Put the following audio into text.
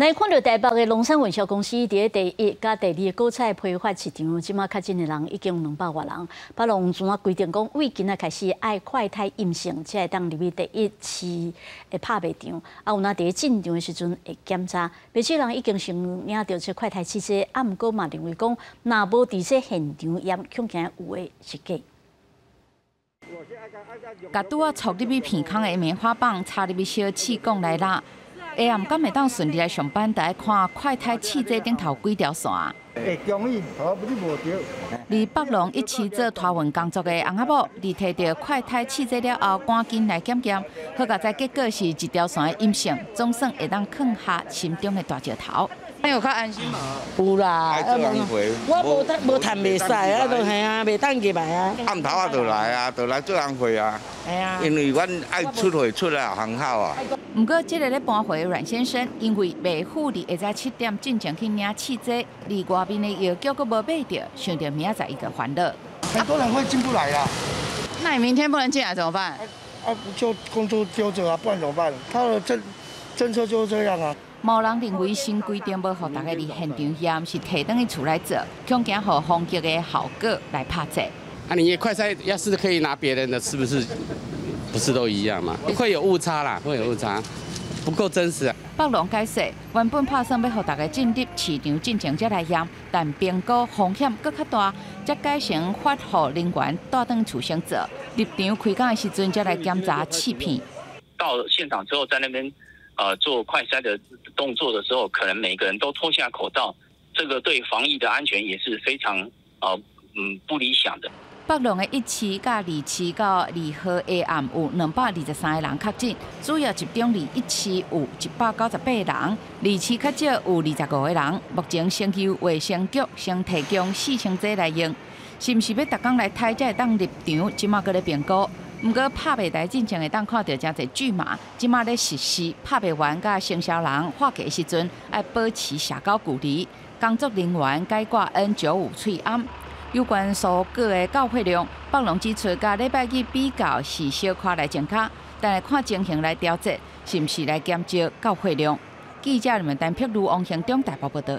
来看到台北的农产运销公司，伫第一、甲第二个果菜批发市场，即马较真的人已经有两百多人。北农怎啊规定讲，为今仔开始爱快态阴性，才会当入去第一期的拍卖场。啊，有那伫进场的时阵会检查。而且人已经承领到这快态汽车，啊，毋过嘛认为讲，若无伫这现场验，恐惊有诶是假。甲拄啊，戳入去片空的棉花棒，插入去小气讲来啦。下暗敢会当顺利来上班，得看快太汽车顶头几条线。会中意，头不是无着。离北龙一起做拖运工作的翁阿某，伫摕到快太汽车了后，赶紧来检验，好在结果是一条线的阴性，总算会当放下心中的大石头。有较安心嘛？有啦，我无趁无趁袂使啊，都系啊，袂当入来啊。暗头啊，就来啊，就来做工会啊。系啊。因为阮爱出会出来很好啊。毋过，即个咧搬回阮先生，因为卖富伫下早七点进前去领汽车，离外面的药局阁无买着，想着明仔载一个欢乐。很多人会进不来啊。那你明天不能进来怎么办？啊，就工作丢着啊，不然怎么办？他的政政策就是这样啊。某人认为新规定要互大家伫现场验，是提等于厝来做，恐惊和风击的效果来拍摄。啊，你也快筛要是可以拿别人的，是不是不是都一样嘛？会有误差啦，会有误差，不够真实。啊北龙解释，原本拍算要互大家进入市场进前才来验，但评估风险搁较大，才改成发号人员带登厝先做，入场开工的时阵再来检查气片。到现场之后，在那边。呃，做快筛的动作的时候，可能每个人都脱下口罩，这个对防疫的安全也是非常呃嗯不理想的。北龙的一期甲二期到二号下暗有两百二十三个人确诊，主要集中伫一期有一百九十八人，二期较少有二十五个人。目前先由卫生局先提供四千剂来用，是毋是要逐工来睇才会当入场？即马搁咧评估。毋过拍卖台进前会当看到真侪巨马，即马咧实施拍卖员甲承销人划价时阵，要保持社交距离。工作人员改挂 N 九五喙安。有关所个的交费量，北龙指出，甲礼拜日比较是小可来增加，但来看情形来调节，是毋是来减少交费量？记者们单片如王行中大报报道。